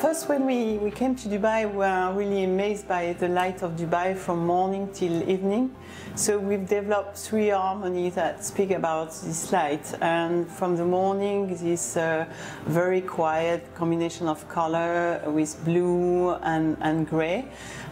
first, when we, we came to Dubai, we were really amazed by the light of Dubai from morning till evening. So we've developed three harmonies that speak about this light. And from the morning, this uh, very quiet combination of color with blue and, and gray.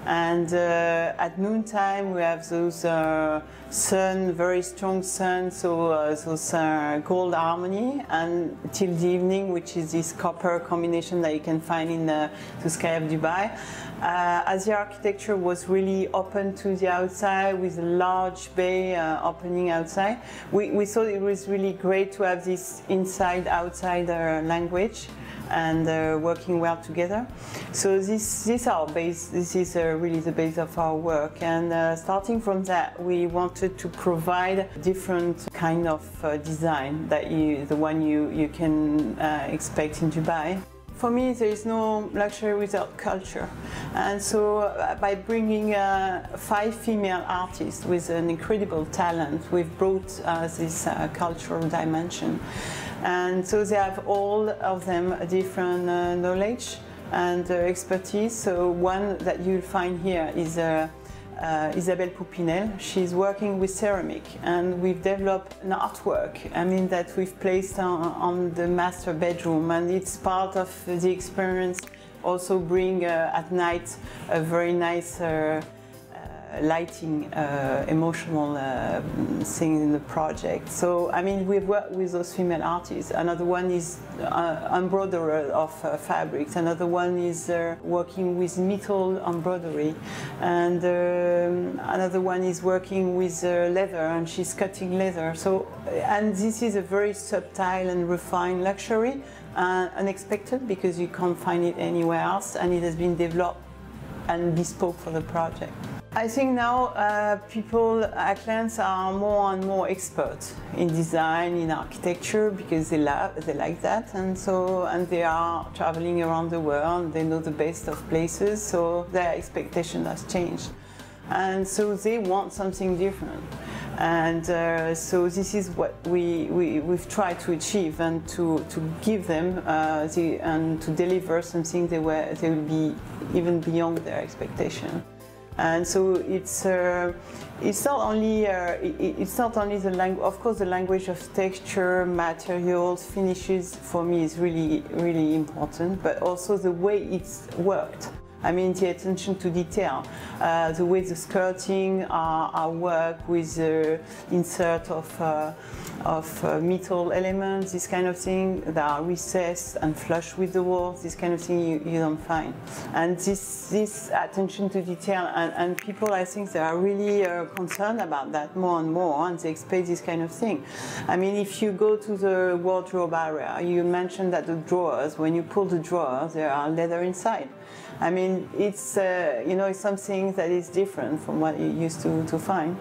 And uh, at noontime, we have those uh, sun, very strong sun, so uh, those uh, gold harmony, and till the evening, which is this copper combination that you can find in the, the sky of Dubai. Uh, as the architecture was really open to the outside with a large bay uh, opening outside, we, we thought it was really great to have this inside-outside uh, language and uh, working well together. So this, this our base. This is uh, really the base of our work. And uh, starting from that, we wanted to provide different kind of uh, design that you, the one you you can uh, expect in Dubai. For me, there is no luxury without culture. And so uh, by bringing uh, five female artists with an incredible talent, we've brought uh, this uh, cultural dimension. And so they have all of them a different uh, knowledge and uh, expertise. So one that you'll find here is uh, uh, Isabelle Poupinel. She's working with ceramic and we've developed an artwork, I mean, that we've placed on, on the master bedroom and it's part of the experience. Also bring uh, at night a very nice uh, lighting uh, emotional uh, thing in the project. So, I mean, we've worked with those female artists. Another one is uh, embroiderer of uh, fabrics. Another one is uh, working with metal embroidery. And um, another one is working with uh, leather and she's cutting leather. So, and this is a very subtle and refined luxury, unexpected because you can't find it anywhere else and it has been developed and bespoke for the project. I think now uh, people at Lens are more and more experts in design, in architecture, because they, love, they like that, and so and they are traveling around the world. They know the best of places, so their expectation has changed, and so they want something different. And uh, so this is what we, we, we've tried to achieve and to, to give them uh, the, and to deliver something they, were, they will be even beyond their expectation. And so it's uh, it's not only uh, it's not only the language. Of course, the language of texture, materials, finishes for me is really really important. But also the way it's worked. I mean, the attention to detail, uh, the way the skirting are, are worked with the insert of, uh, of uh, metal elements, this kind of thing that are recessed and flush with the walls, this kind of thing you, you don't find. And this, this attention to detail, and, and people, I think, they are really uh, concerned about that more and more, and they expect this kind of thing. I mean, if you go to the wardrobe area, you mentioned that the drawers, when you pull the drawer, there are leather inside. I it's, uh, you know, it's something that is different from what you used to, to find.